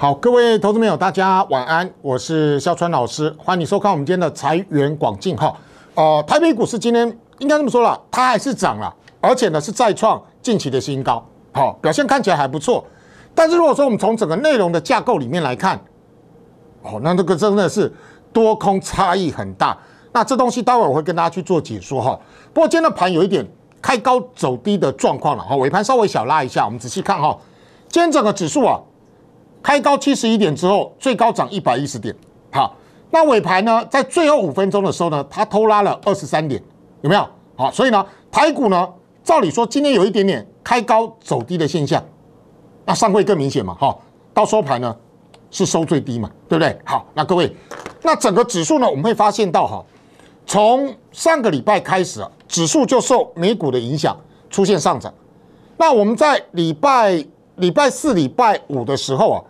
好，各位投资朋友，大家晚安，我是肖川老师，欢迎你收看我们今天的财源广进哈。呃，台北股市今天应该这么说了，它还是涨了，而且呢是再创近期的新高，好，表现看起来还不错。但是如果说我们从整个内容的架构里面来看，哦，那这个真的是多空差异很大。那这东西待会我会跟大家去做解说哈。不过今天的盘有一点开高走低的状况了哈，尾盘稍微小拉一下，我们仔细看哈，今天整个指数啊。开高七十一点之后，最高涨一百一十点。好，那尾盘呢，在最后五分钟的时候呢，它偷拉了二十三点，有没有？好，所以呢，台股呢，照理说今天有一点点开高走低的现象，那上会更明显嘛？哈，到收盘呢是收最低嘛，对不对？好，那各位，那整个指数呢，我们会发现到哈，从上个礼拜开始啊，指数就受美股的影响出现上涨。那我们在礼拜礼拜四、礼拜五的时候啊。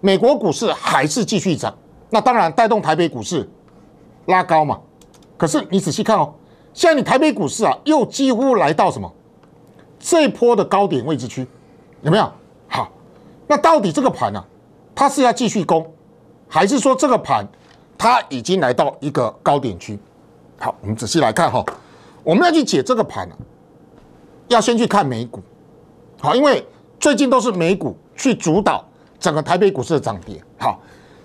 美国股市还是继续涨，那当然带动台北股市拉高嘛。可是你仔细看哦，现在你台北股市啊，又几乎来到什么这波的高点位置区，有没有？好，那到底这个盘呢，它是要继续攻，还是说这个盘它已经来到一个高点区？好，我们仔细来看哈，我们要去解这个盘呢，要先去看美股，好，因为最近都是美股去主导。整个台北股市的涨跌，好，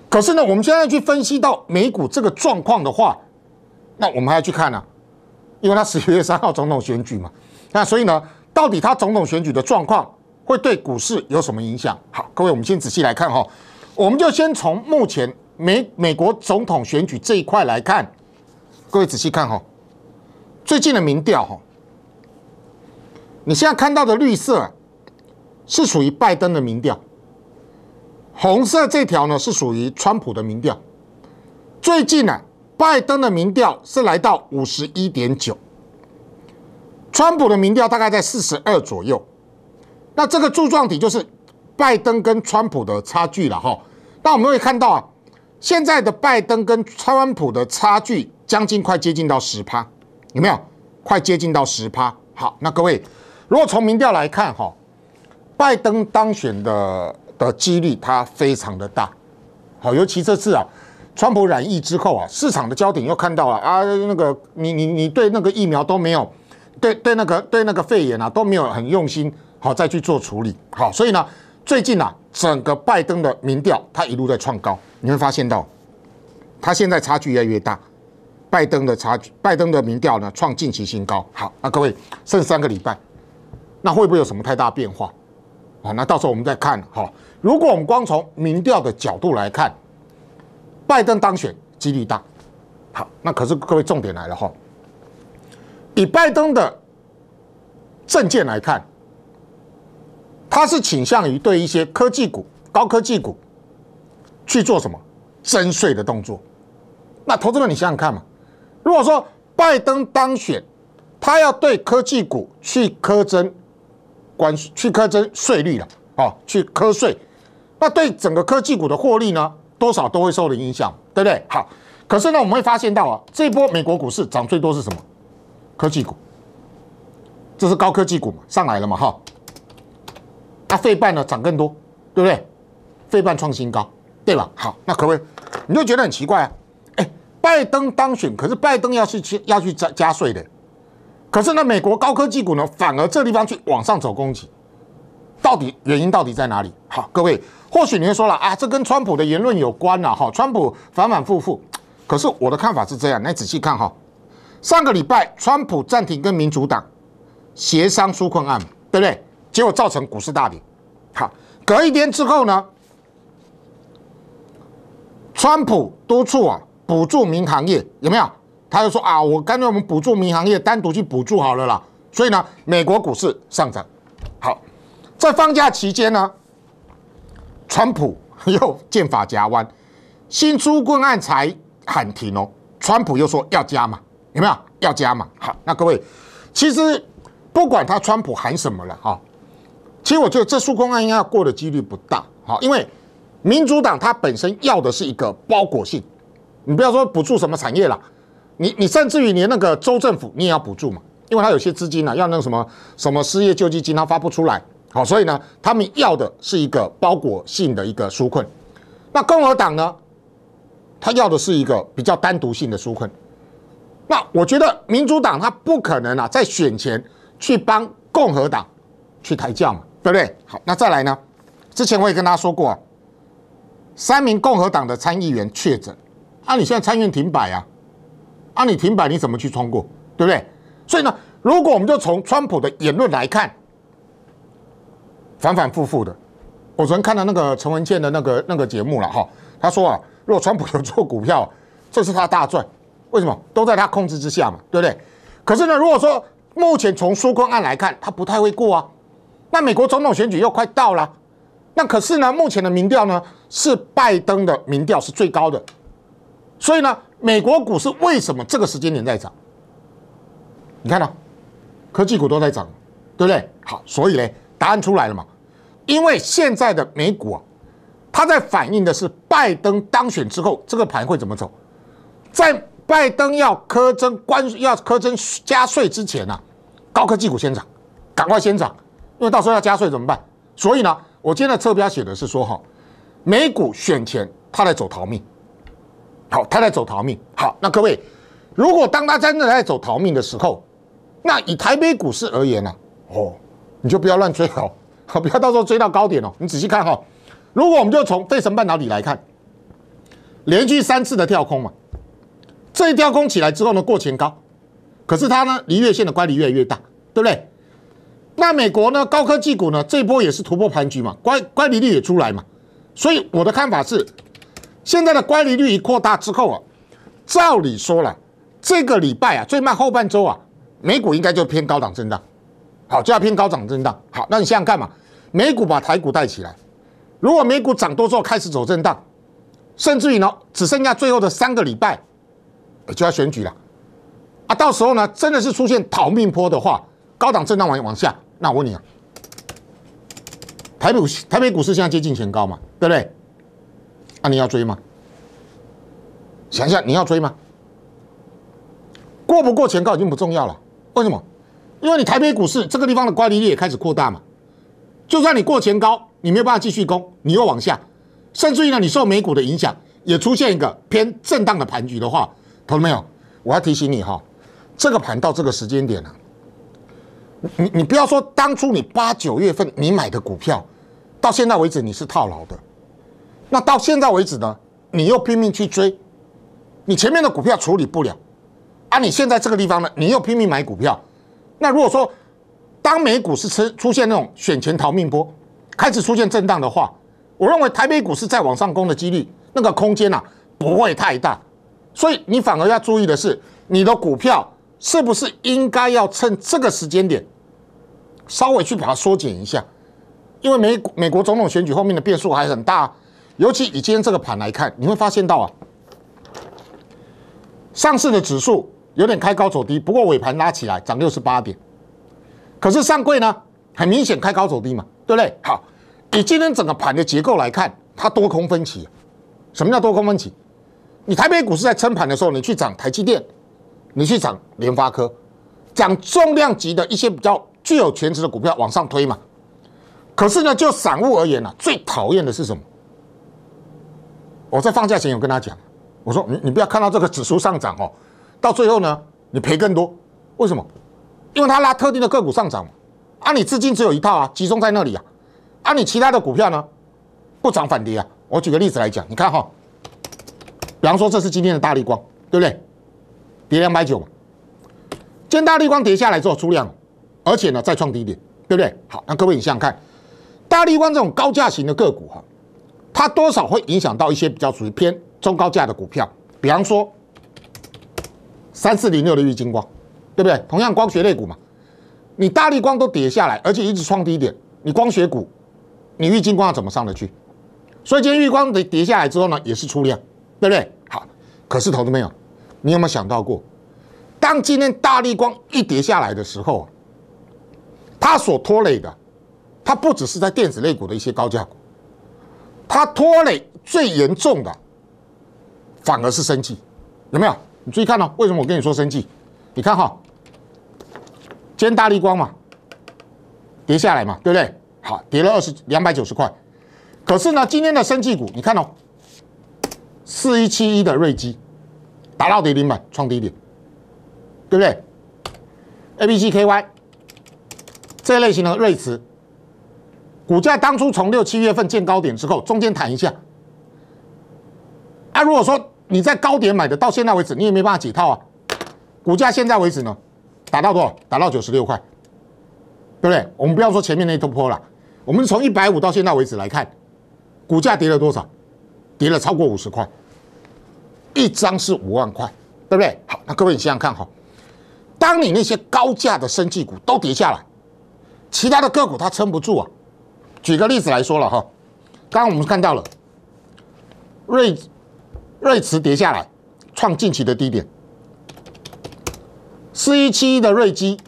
可是呢，我们现在去分析到美股这个状况的话，那我们还要去看呢，因为它十一月三号总统选举嘛，那所以呢，到底它总统选举的状况会对股市有什么影响？好，各位，我们先仔细来看哈，我们就先从目前美美国总统选举这一块来看，各位仔细看哈，最近的民调哈，你现在看到的绿色是属于拜登的民调。红色这条呢是属于川普的民调，最近呢，拜登的民调是来到五十一点九，川普的民调大概在四十二左右。那这个柱状体就是拜登跟川普的差距了哈。那我们会看到啊，现在的拜登跟川普的差距将近快接近到十趴，有没有？快接近到十趴。好，那各位，如果从民调来看哈，拜登当选的。的几率它非常的大，好，尤其这次啊，川普染疫之后啊，市场的焦点又看到了啊，那个你你你对那个疫苗都没有，对对那个对那个肺炎啊都没有很用心，好再去做处理，好，所以呢，最近啊，整个拜登的民调它一路在创高，你会发现到，它现在差距越来越大，拜登的差距，拜登的民调呢创近期新高，好，那各位剩三个礼拜，那会不会有什么太大变化？好，那到时候我们再看。好。如果我们光从民调的角度来看，拜登当选几率大。好，那可是各位重点来了哈。以拜登的政见来看，他是倾向于对一些科技股、高科技股去做什么征税的动作。那投资者，你想想看嘛。如果说拜登当选，他要对科技股去苛征。关去苛征税率了，哦，去瞌税，那对整个科技股的获利呢，多少都会受到影响，对不对？好，可是呢，我们会发现到啊，这波美国股市涨最多是什么？科技股，这是高科技股嘛，上来了嘛，哈，那费半呢涨更多，对不对？费半创新高，对吧？好，那可不可以？你就觉得很奇怪啊？哎，拜登当选，可是拜登要去去要去加加税的。可是呢，美国高科技股呢，反而这地方去往上走攻击，到底原因到底在哪里？好，各位，或许你会说了啊，这跟川普的言论有关了哈。川普反反复复，可是我的看法是这样，你仔细看哈，上个礼拜川普暂停跟民主党协商纾困案，对不对？结果造成股市大跌。好，隔一天之后呢，川普督促啊，补助民行业，有没有？他就说啊，我干脆我们补助民行业，单独去补助好了啦。所以呢，美国股市上涨。好，在放假期间呢，川普又剑法夹弯，新纾困案才喊停哦，川普又说要加嘛，有没有？要加嘛？好，那各位，其实不管他川普喊什么了哈，其实我觉得这纾困案应该要过的几率不大。好，因为民主党它本身要的是一个包裹性，你不要说补助什么产业了。你你甚至于连那个州政府你也要补助嘛，因为他有些资金呢要那个什么什么失业救济金他发不出来，好，所以呢他们要的是一个包裹性的一个纾困，那共和党呢？他要的是一个比较单独性的纾困。那我觉得民主党他不可能啊，在选前去帮共和党去抬轿嘛，对不对？好，那再来呢？之前我也跟大家说过，三名共和党的参议员确诊，啊，你现在参院停摆啊，啊，你停摆你怎么去通过，对不对？所以呢，如果我们就从川普的言论来看，反反复复的，我昨天看到那个陈文健的那个那个节目了哈，他说啊。如果川普有做股票，这是他大赚，为什么？都在他控制之下嘛，对不对？可是呢，如果说目前从纾困案来看，他不太会过啊。那美国总统选举又快到了，那可是呢，目前的民调呢是拜登的民调是最高的，所以呢，美国股市为什么这个时间点在涨？你看到科技股都在涨，对不对？好，所以呢，答案出来了嘛，因为现在的美股啊。它在反映的是拜登当选之后，这个盘会怎么走？在拜登要苛征关要苛征加税之前呢，高科技股先涨，赶快先涨，因为到时候要加税怎么办？所以呢，我今天的侧标写的是说哈，美股选前他在走逃命，好，他在走逃命。好，那各位，如果当他真的在走逃命的时候，那以台北股市而言呢，哦，你就不要乱追哦，不要到时候追到高点哦，你仔细看哈。如果我们就从费城半导体来看，连续三次的跳空嘛，这一跳空起来之后呢，过前高，可是它呢离月线的乖离越来越大，对不对？那美国呢高科技股呢这一波也是突破盘局嘛，乖乖离率也出来嘛，所以我的看法是，现在的乖离率一扩大之后啊，照理说了，这个礼拜啊最慢后半周啊，美股应该就偏高档震荡，好就要偏高档震荡，好，那你想想看嘛，美股把台股带起来。如果美股涨多之后开始走震荡，甚至于呢只剩下最后的三个礼拜就要选举了啊！到时候呢真的是出现逃命坡的话，高档震荡往往下，那我问你啊，台北台北股市现在接近前高嘛，对不对？那你要追吗？想一下你要追吗？过不过前高已经不重要了，为什么？因为你台北股市这个地方的乖离率也开始扩大嘛，就算你过前高。你没有办法继续攻，你又往下，甚至于呢，你受美股的影响，也出现一个偏震荡的盘局的话，同志没有？我要提醒你哈，这个盘到这个时间点呢，你你不要说当初你八九月份你买的股票，到现在为止你是套牢的，那到现在为止呢，你又拼命去追，你前面的股票处理不了，啊，你现在这个地方呢，你又拼命买股票，那如果说当美股是出出现那种选前逃命波。开始出现震荡的话，我认为台北股市再往上攻的几率，那个空间呐不会太大，所以你反而要注意的是，你的股票是不是应该要趁这个时间点，稍微去把它缩减一下，因为美美国总统选举后面的变数还很大，尤其以今天这个盘来看，你会发现到啊，上市的指数有点开高走低，不过尾盘拉起来涨六十八点，可是上柜呢，很明显开高走低嘛。对不对？好，以今天整个盘的结构来看，它多空分歧。什么叫多空分歧？你台北股市在撑盘的时候，你去涨台积电，你去涨联发科，涨重量级的一些比较具有权值的股票往上推嘛。可是呢，就散户而言呢，最讨厌的是什么？我在放假前有跟他讲，我说你你不要看到这个指数上涨哦，到最后呢，你赔更多。为什么？因为它拉特定的个股上涨嘛。啊，你资金只有一套啊，集中在那里啊，啊，你其他的股票呢，不涨反跌啊。我举个例子来讲，你看哈，比方说这是今天的大力光，对不对？跌两百九嘛。今天大力光跌下来之后出量，而且呢再创低点，对不对？好，那各位你想想看，大力光这种高价型的个股哈，它多少会影响到一些比较属于偏中高价的股票，比方说三四零六的玉金光，对不对？同样光学类股嘛。你大力光都跌下来，而且一直创低点，你光学股，你玉金光要怎么上得去？所以今天玉光跌跌下来之后呢，也是出量，对不对？好，可是投资没有，你有没有想到过，当今天大力光一跌下来的时候，它所拖累的，它不只是在电子类股的一些高价股，它拖累最严重的，反而是生计，有没有？你注意看哦，为什么我跟你说生计？你看哈。今天大力光嘛，跌下来嘛，对不对？好，跌了二十两百九十块。可是呢，今天的生技股，你看哦，四一七一的瑞基打到跌停板创低点，对不对？A B C K Y 这类型的瑞驰，股价当初从六七月份见高点之后，中间弹一下。啊，如果说你在高点买的，到现在为止你也没办法解套啊。股价现在为止呢，达到多少？达到九十六块，对不对？我们不要说前面那一波了，我们从一百五到现在为止来看，股价跌了多少？跌了超过五十块，一张是五万块，对不对？好，那各位你想想看哈，当你那些高价的生技股都跌下来，其他的个股它撑不住啊。举个例子来说了哈，刚刚我们看到了瑞瑞驰跌下来，创近期的低点。四一七一的瑞基，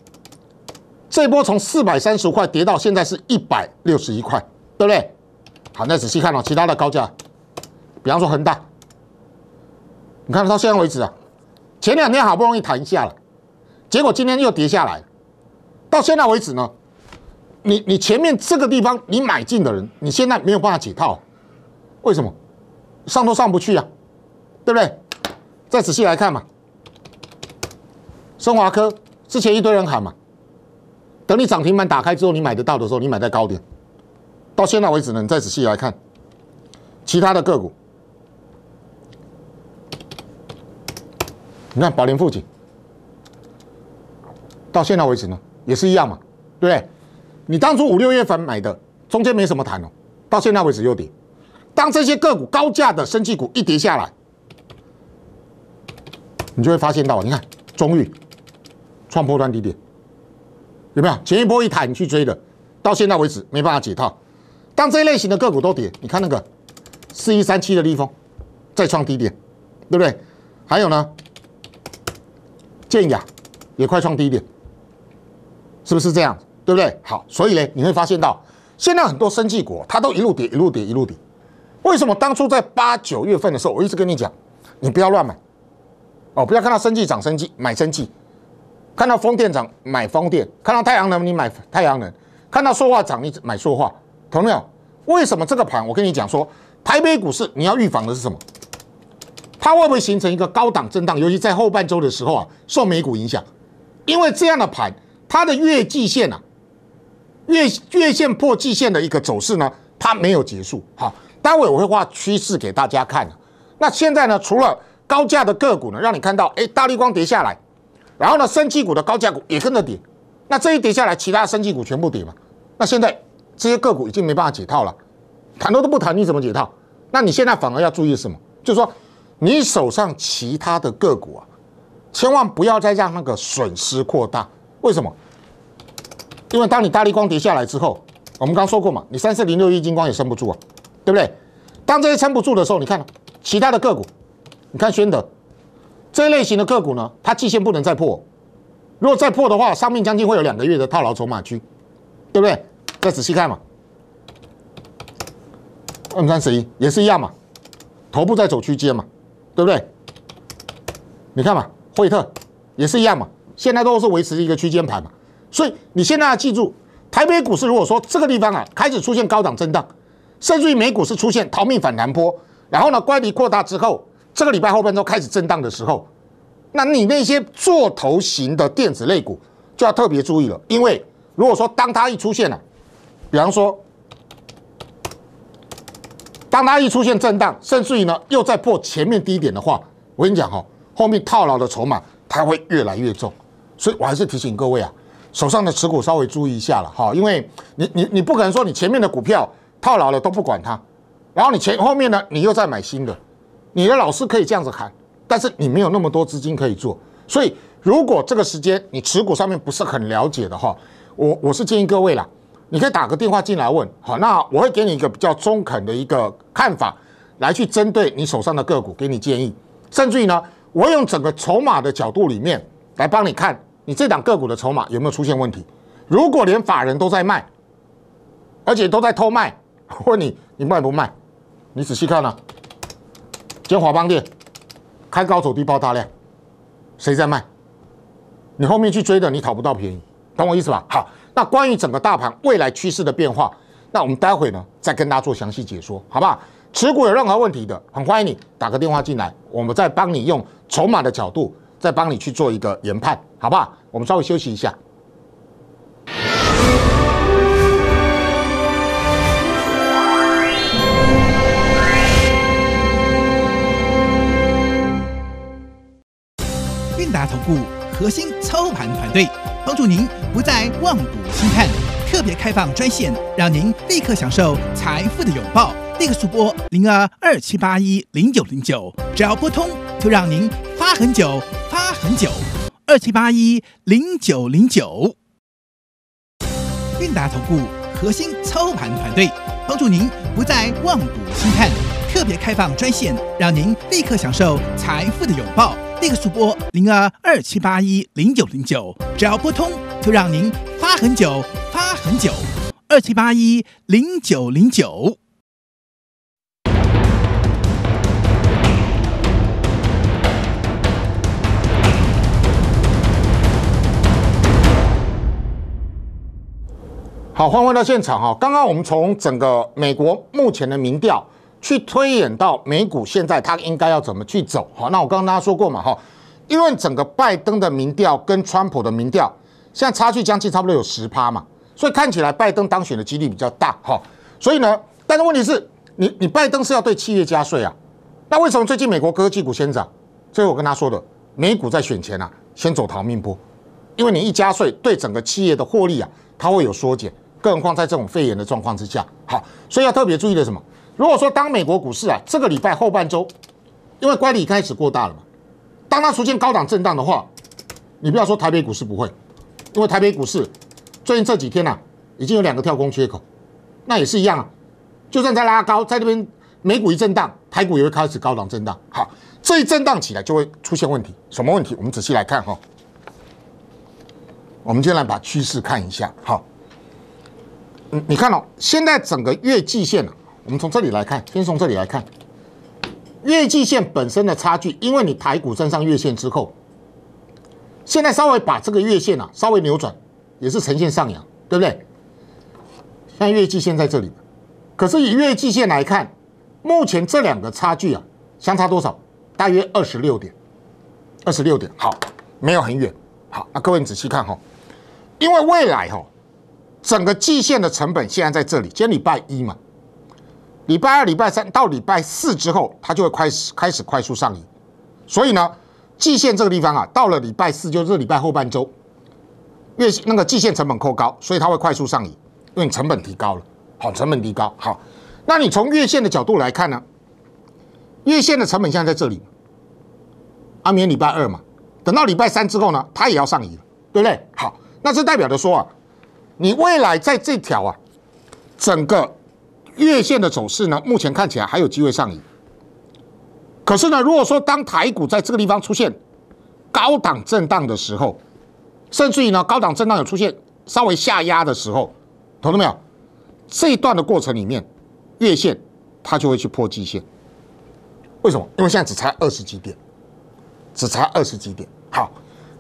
这波从四百三十块跌到现在是一百六十一块，对不对？好，那仔细看哦，其他的高价，比方说恒大，你看到现在为止啊，前两天好不容易弹下了，结果今天又跌下来，到现在为止呢，你你前面这个地方你买进的人，你现在没有办法解套，为什么？上都上不去啊，对不对？再仔细来看嘛。升华科之前一堆人喊嘛，等你涨停板打开之后，你买得到的时候，你买在高点。到现在为止呢，你再仔细来看其他的个股，你看宝林富锦，到现在为止呢，也是一样嘛，对不对？你当初五六月份买的，中间没什么谈哦，到现在为止又跌。当这些个股高价的升气股一跌下来，你就会发现到，你看中裕。创破断低点，有没有？前一波一弹去追的，到现在为止没办法解套。当这一类型的个股都跌，你看那个四一三七的利丰再创低点，对不对？还有呢，建雅也快创低点，是不是这样？对不对？好，所以呢，你会发现到现在很多生技股它都一路跌，一路跌，一路跌。为什么当初在八九月份的时候，我一直跟你讲，你不要乱买哦，不要看到生技涨生技，买生技。看到风电涨买风电，看到太阳能你买太阳能，看到塑化涨你买塑化，懂没有？为什么这个盘我跟你讲说，台北股市你要预防的是什么？它会不会形成一个高档震荡？尤其在后半周的时候啊，受美股影响，因为这样的盘，它的月季线啊，月月线破季线的一个走势呢，它没有结束。好，待会我会画趋势给大家看那现在呢，除了高价的个股呢，让你看到，哎，大力光跌下来。然后呢，升绩股的高价股也跟着跌，那这一跌下来，其他升绩股全部跌嘛。那现在这些个股已经没办法解套了，谈都都不谈，你怎么解套？那你现在反而要注意什么？就是说，你手上其他的个股啊，千万不要再让那个损失扩大。为什么？因为当你大力光跌下来之后，我们刚说过嘛，你三四零六一金光也撑不住啊，对不对？当这些撑不住的时候，你看其他的个股，你看宣德。这一类型的个股呢，它季线不能再破，如果再破的话，上面将近会有两个月的套牢筹码区，对不对？再仔细看嘛，M 三十一也是一样嘛，头部在走区间嘛，对不对？你看嘛，惠特也是一样嘛，现在都是维持一个区间盘嘛，所以你现在要记住，台北股市如果说这个地方啊开始出现高档震荡，甚至于美股是出现逃命反弹波，然后呢乖离扩大之后。这个礼拜后半周开始震荡的时候，那你那些做头型的电子类股就要特别注意了，因为如果说当它一出现了，比方说，当它一出现震荡，甚至于呢又在破前面低点的话，我跟你讲哈，后面套牢的筹码它会越来越重，所以我还是提醒各位啊，手上的持股稍微注意一下了哈，因为你你你不可能说你前面的股票套牢了都不管它，然后你前后面呢你又在买新的。你的老师可以这样子喊，但是你没有那么多资金可以做，所以如果这个时间你持股上面不是很了解的话，我我是建议各位啦，你可以打个电话进来问，好，那我会给你一个比较中肯的一个看法，来去针对你手上的个股给你建议，甚至于呢，我用整个筹码的角度里面来帮你看，你这档个股的筹码有没有出现问题？如果连法人都在卖，而且都在偷卖，问你你卖不卖？你仔细看啊。今天华邦店开高走低爆大量，谁在卖？你后面去追的，你讨不到便宜，懂我意思吧？好，那关于整个大盘未来趋势的变化，那我们待会呢再跟大家做详细解说，好不好？持股有任何问题的，很欢迎你打个电话进来，我们再帮你用筹码的角度，再帮你去做一个研判，好不好？我们稍微休息一下。韵达投顾核心操盘团队，帮助您不再望股兴叹。特别开放专线，让您立刻享受财富的拥抱。立刻速拨零二二七八一零九零九，只要拨通，就让您发很久，发很久。二七八一零九零九，韵达投顾核心操盘团队，帮助您不再望股兴叹。特别开放专线，让您立刻享受财富的拥抱。那个速拨零二二七八一零九零九，只要拨通，就让您发很久，发很久。二七八一零九零九。好，欢迎回到现场哈。刚刚我们从整个美国目前的民调去推演到美股现在它应该要怎么去走。好，那我刚刚大家说过嘛哈，因为整个拜登的民调跟川普的民调现在差距将近差不多有十趴嘛，所以看起来拜登当选的几率比较大哈。所以呢，但是问题是你你拜登是要对企业加税啊，那为什么最近美国科技股先涨？这是我跟他说的，美股在选前啊先走逃命波，因为你一加税对整个企业的获利啊它会有缩减。更何况在这种肺炎的状况之下，好，所以要特别注意的什么？如果说当美国股市啊这个礼拜后半周，因为乖离开始过大了嘛，当它出现高档震荡的话，你不要说台北股市不会，因为台北股市最近这几天呐已经有两个跳空缺口，那也是一样啊，就算在拉高，在这边美股一震荡，台股也会开始高档震荡。好，这一震荡起来就会出现问题，什么问题？我们仔细来看哈，我们先来把趋势看一下，好。你看哦，现在整个月季线啊，我们从这里来看，先从这里来看，月季线本身的差距，因为你台股站上月线之后，现在稍微把这个月线啊稍微扭转，也是呈现上扬，对不对？现在月季线在这里，可是以月季线来看，目前这两个差距啊相差多少？大约二十六点，二十六点，好，没有很远，好，那各位你仔细看哈，因为未来哈。整个季线的成本现在在这里，今天礼拜一嘛，礼拜二、礼拜三到礼拜四之后，它就会开始开始快速上移。所以呢，季线这个地方啊，到了礼拜四就是礼拜后半周，月那个季线成本扣高，所以它会快速上移，因为成本提高了。好，成本提高。好，那你从月线的角度来看呢，月线的成本现在在这里，啊，明天礼拜二嘛，等到礼拜三之后呢，它也要上移了，对不对？好，那这代表着说啊。你未来在这条啊，整个月线的走势呢，目前看起来还有机会上移。可是呢，如果说当台股在这个地方出现高档震荡的时候，甚至于呢高档震荡有出现稍微下压的时候，懂了没有？这一段的过程里面，月线它就会去破季线。为什么？因为现在只差二十几点，只差二十几点。好，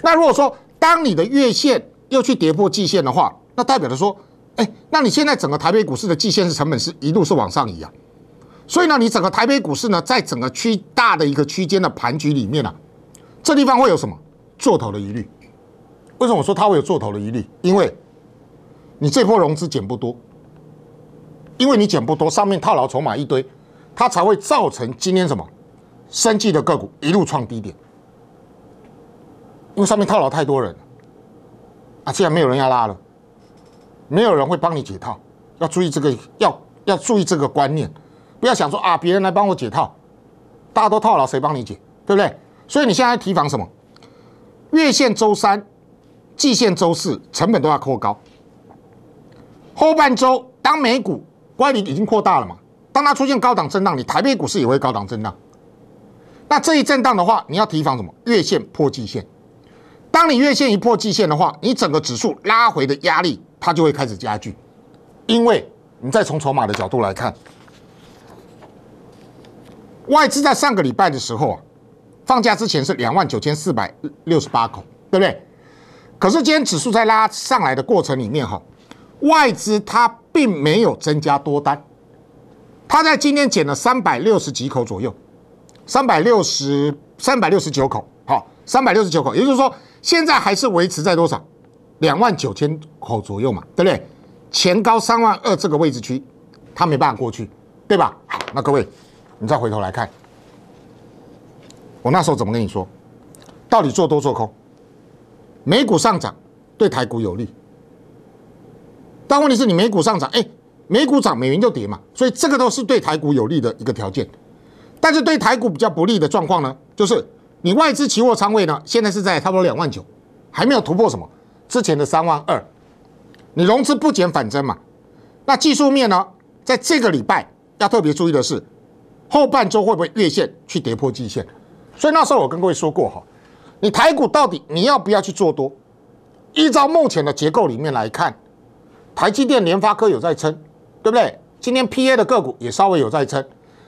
那如果说当你的月线又去跌破季线的话，那代表着说，哎，那你现在整个台北股市的季线是成本是一路是往上移啊，所以呢，你整个台北股市呢，在整个区大的一个区间的盘局里面啊，这地方会有什么做头的疑虑？为什么我说它会有做头的疑虑？因为你这波融资减不多，因为你减不多，上面套牢筹码一堆，它才会造成今天什么生计的个股一路创低点，因为上面套牢太多人啊，既然没有人要拉了。没有人会帮你解套，要注意这个，要要注意这个观念，不要想说啊，别人来帮我解套，大家都套牢，谁帮你解，对不对？所以你现在提防什么？月线周三、季线周四成本都要扩高。后半周当美股乖离已经扩大了嘛，当它出现高档震荡，你台北股市也会高档震荡。那这一震荡的话，你要提防什么？月线破季线。当你月线一破季线的话，你整个指数拉回的压力。它就会开始加剧，因为你再从筹码的角度来看，外资在上个礼拜的时候啊，放假之前是两万九千四百六十八口，对不对？可是今天指数在拉上来的过程里面哈，外资它并没有增加多单，它在今天减了三百六十几口左右，三百六十三百六十九口，好，三百六十九口，也就是说现在还是维持在多少？两万九千口左右嘛，对不对？前高三万二这个位置区，它没办法过去，对吧？好，那各位，你再回头来看，我那时候怎么跟你说？到底做多做空？美股上涨对台股有利，但问题是你美股上涨，哎，美股涨美元就跌嘛，所以这个都是对台股有利的一个条件。但是对台股比较不利的状况呢，就是你外资期货仓位呢，现在是在差不多两万九，还没有突破什么之前的三万二，你融资不减反增嘛。那技术面呢，在这个礼拜要特别注意的是，后半周会不会月线去跌破季线？所以那时候我跟各位说过哈。你台股到底你要不要去做多？依照目前的结构里面来看，台积电、联发科有在撑，对不对？今天 PA 的个股也稍微有在撑，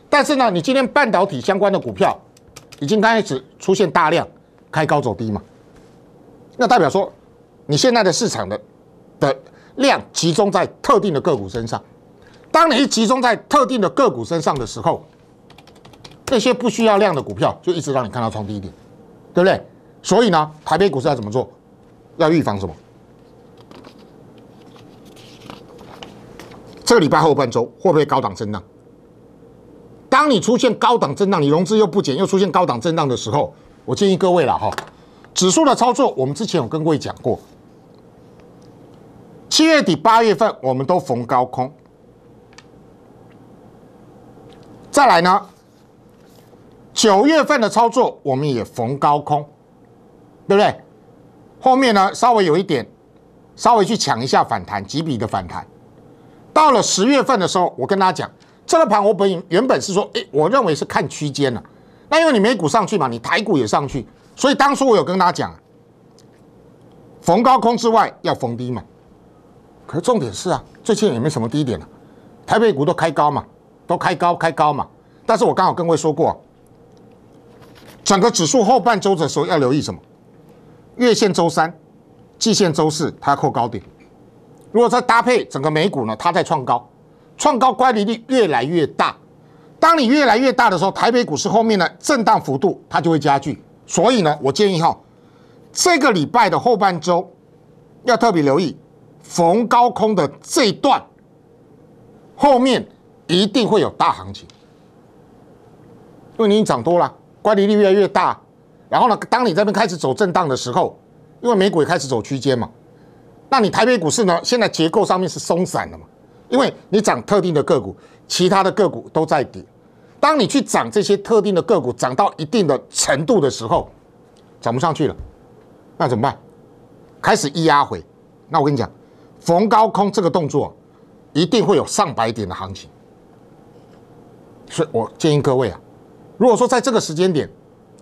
但是呢，你今天半导体相关的股票已经开始出现大量开高走低嘛？那代表说你现在的市场的的量集中在特定的个股身上。当你一集中在特定的个股身上的时候，那些不需要量的股票就一直让你看到创低点，对不对？所以呢，台北股市要怎么做？要预防什么？这个礼拜后半周会不会高档震荡？当你出现高档震荡，你融资又不减，又出现高档震荡的时候，我建议各位了哈，指数的操作，我们之前有跟各位讲过，七月底八月份我们都逢高空，再来呢，九月份的操作我们也逢高空。对不对？后面呢，稍微有一点，稍微去抢一下反弹，几笔的反弹。到了十月份的时候，我跟大家讲，这个盘我本原本是说，哎，我认为是看区间了。那因为你美股上去嘛，你台股也上去，所以当初我有跟大家讲，逢高空之外要逢低嘛。可是重点是啊，最近也没什么低点了，台北股都开高嘛，都开高开高嘛。但是我刚好跟各位说过，整个指数后半周的时候要留意什么？月线周三，季线周四，它要扣高点。如果再搭配整个美股呢，它在创高，创高乖离率越来越大。当你越来越大的时候，台北股市后面呢震荡幅度它就会加剧。所以呢，我建议哈，这个礼拜的后半周要特别留意逢高空的这一段，后面一定会有大行情，因为你已经涨多了，乖离率越来越大。然后呢？当你这边开始走震荡的时候，因为美股也开始走区间嘛，那你台北股市呢？现在结构上面是松散的嘛？因为你涨特定的个股，其他的个股都在跌。当你去涨这些特定的个股，涨到一定的程度的时候，涨不上去了，那怎么办？开始一压回。那我跟你讲，逢高空这个动作，一定会有上百点的行情。所以我建议各位啊，如果说在这个时间点，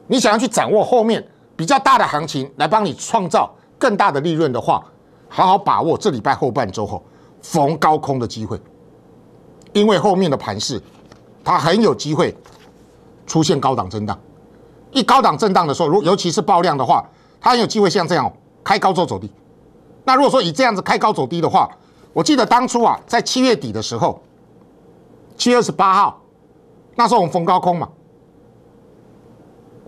你想要去掌握后面比较大的行情，来帮你创造更大的利润的话，好好把握这礼拜后半周后逢高空的机会，因为后面的盘势它很有机会出现高档震荡。一高档震荡的时候，如尤其是爆量的话，它很有机会像这样开高之后走低。那如果说以这样子开高走低的话，我记得当初啊，在七月底的时候，七月二十八号，那时候我们逢高空嘛。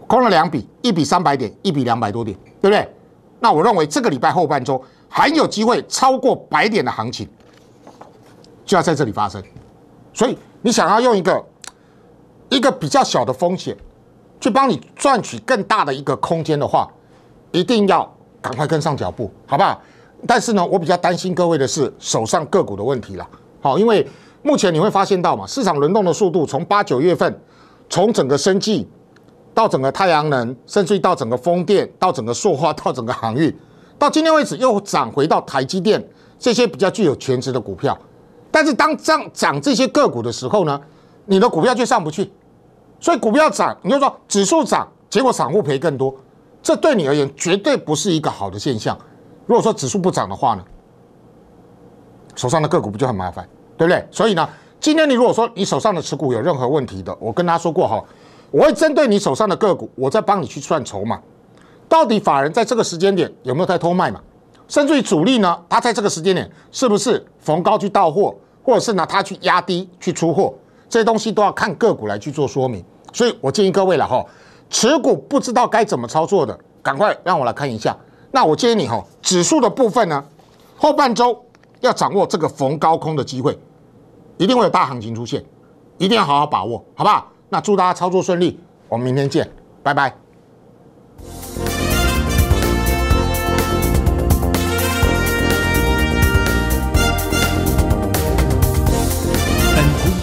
空了两笔，一笔三百点，一笔两百多点，对不对？那我认为这个礼拜后半周还有机会超过百点的行情，就要在这里发生。所以你想要用一个一个比较小的风险去帮你赚取更大的一个空间的话，一定要赶快跟上脚步，好不好？但是呢，我比较担心各位的是手上个股的问题了。好，因为目前你会发现到嘛，市场轮动的速度从八九月份，从整个生计。到整个太阳能，甚至于到整个风电，到整个塑化，到整个航运，到今天为止又涨回到台积电这些比较具有全值的股票。但是当涨涨这些个股的时候呢，你的股票却上不去。所以股票涨，你就说指数涨，结果散户赔更多，这对你而言绝对不是一个好的现象。如果说指数不涨的话呢，手上的个股不就很麻烦，对不对？所以呢，今天你如果说你手上的持股有任何问题的，我跟他说过哈。我会针对你手上的个股，我再帮你去算筹码，到底法人在这个时间点有没有在偷卖嘛？甚至于主力呢，他在这个时间点是不是逢高去到货，或者是呢他去压低去出货？这些东西都要看个股来去做说明。所以我建议各位了哈，持股不知道该怎么操作的，赶快让我来看一下。那我建议你哈，指数的部分呢，后半周要掌握这个逢高空的机会，一定会有大行情出现，一定要好好把握，好不好？那祝大家操作顺利，我们明天见，拜拜。